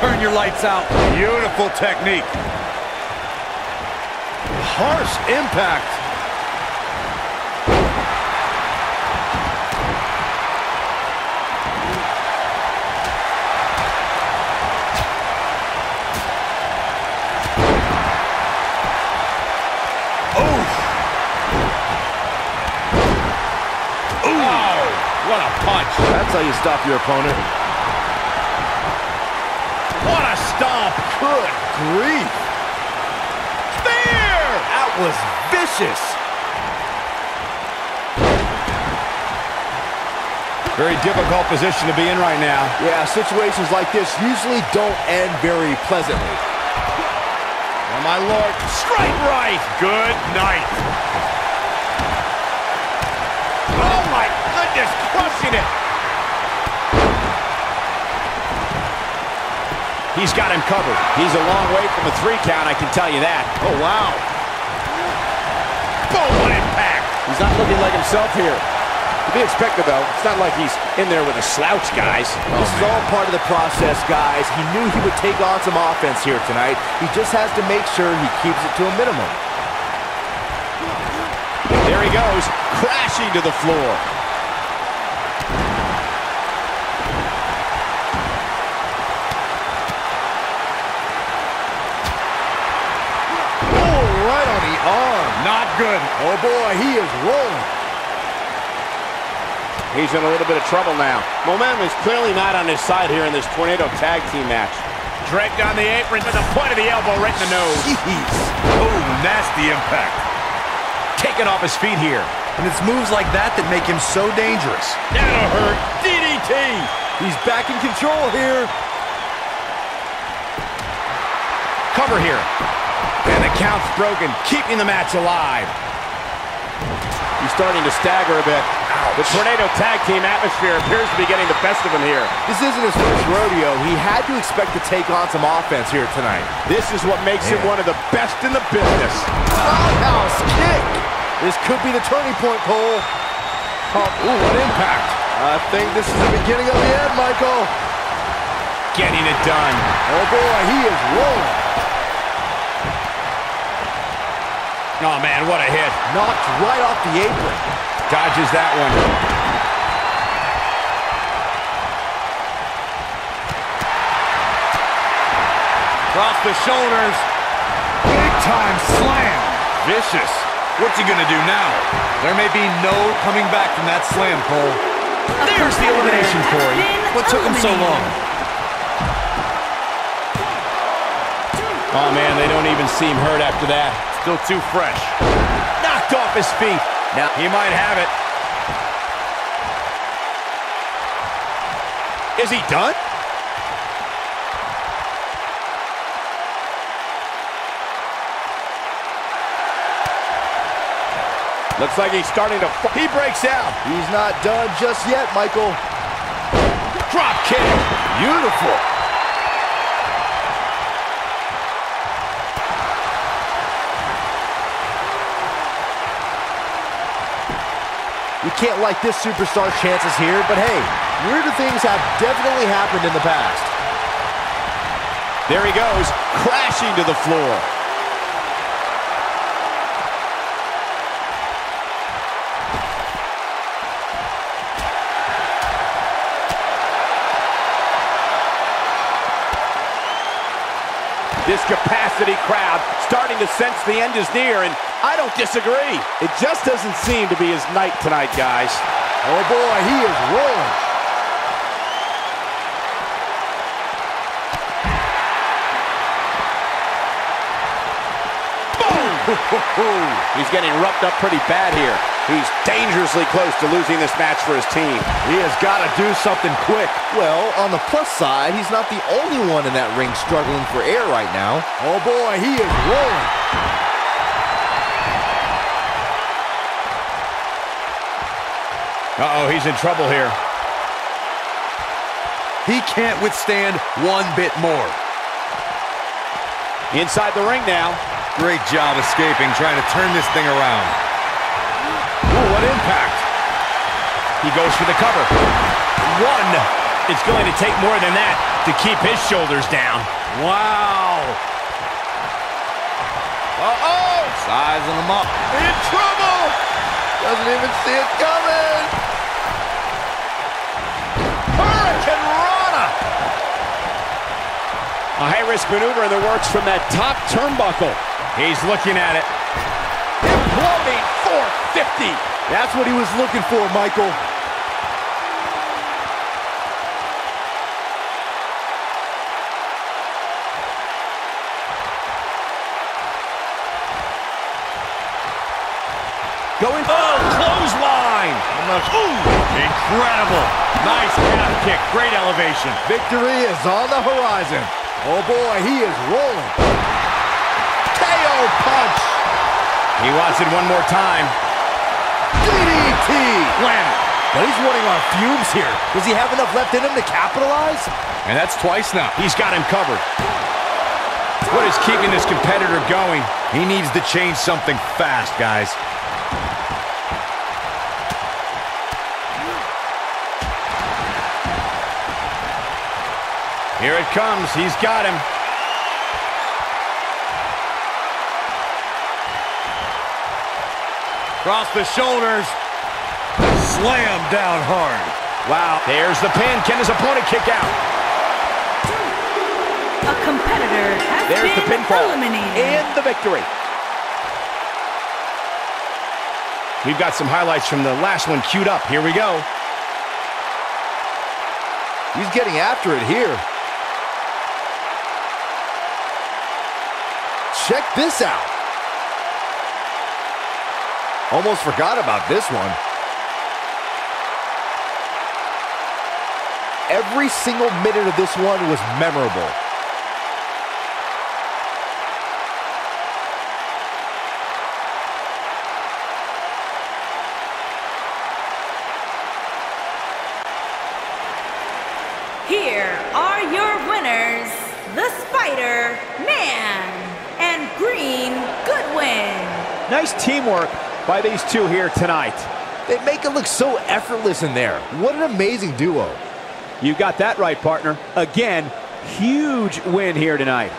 turn your lights out. Beautiful technique. Harsh impact. What a punch. That's how you stop your opponent. What a stomp. Good grief. Spear! That was vicious. Very difficult position to be in right now. Yeah, situations like this usually don't end very pleasantly. Oh, my lord. Straight right. Good night. Oh, my goodness. Crushing it. He's got him covered. He's a long way from a three count, I can tell you that. Oh, wow. Boom, what impact. He's not looking like himself here. To be expected, though. It's not like he's in there with a slouch, guys. Oh, this is all part of the process, guys. He knew he would take on some offense here tonight. He just has to make sure he keeps it to a minimum. There he goes, crashing to the floor. Oh, right on the arm. Not good. Oh, boy, he is rolling. He's in a little bit of trouble now. Momentum is clearly not on his side here in this Tornado Tag Team match. Draped on the apron with the point of the elbow right in the nose. Jeez. Oh, nasty impact. Taken off his feet here. And it's moves like that that make him so dangerous. That'll hurt. DDT. He's back in control here. Cover here. The count's broken, keeping the match alive. He's starting to stagger a bit. The Tornado Tag Team atmosphere appears to be getting the best of him here. This isn't his first rodeo. He had to expect to take on some offense here tonight. This is what makes him one of the best in the business. Roundhouse kick. This could be the turning point, Cole. Oh, ooh, what impact. I think this is the beginning of the end, Michael. Getting it done. Oh, boy, he is rolling. Oh, man, what a hit. Knocked right off the apron. Dodges that one. Across the shoulders. Big time slam. Vicious. What's he gonna do now? There may be no coming back from that slam, Cole. There's the elimination, Corey. What took him so long? Oh, man, they don't even seem hurt after that. Still too fresh. Knocked off his feet. Now, he might have it. Is he done? Looks like he's starting to... He breaks out. He's not done just yet, Michael. Drop kick. Beautiful. Can't like this superstar's chances here, but hey, weirder things have definitely happened in the past. There he goes, crashing to the floor. This capacity crowd starting to sense the end is near, and I don't disagree. It just doesn't seem to be his night tonight, guys. Oh boy, he is rolling. He's getting roughed up pretty bad here. He's dangerously close to losing this match for his team. He has got to do something quick. Well, on the plus side, he's not the only one in that ring struggling for air right now. Oh boy, he is rolling. Uh-oh, he's in trouble here. He can't withstand one bit more. Inside the ring now. Great job escaping, trying to turn this thing around. Ooh, what impact. He goes for the cover. One It's going to take more than that to keep his shoulders down. Wow. Uh-oh. Sizing him up. In trouble! Doesn't even see it coming! Hurricanrana. A high-risk maneuver in the works from that top turnbuckle. He's looking at it. Imploding 450. That's what he was looking for, Michael. Going oh, clothesline. Ooh, incredible. Nice calf kick. Great elevation. Victory is on the horizon. Oh boy, he is rolling. Punch. He wants it one more time. DDT. Landed. But he's running on fumes here. Does he have enough left in him to capitalize? And that's twice now. He's got him covered. What is keeping this competitor going? He needs to change something fast, guys. Here it comes. He's got him. Across the shoulders. Slam down hard. Wow. There's the pin. Can his opponent kick out? A competitor has There's the been pinfall. eliminated. And the victory. We've got some highlights from the last one queued up. Here we go. He's getting after it here. Check this out. Almost forgot about this one. Every single minute of this one was memorable. Here are your winners, the Spider Man and Green Goblin. Nice teamwork by these two here tonight. They make it look so effortless in there. What an amazing duo. You got that right, partner. Again, huge win here tonight.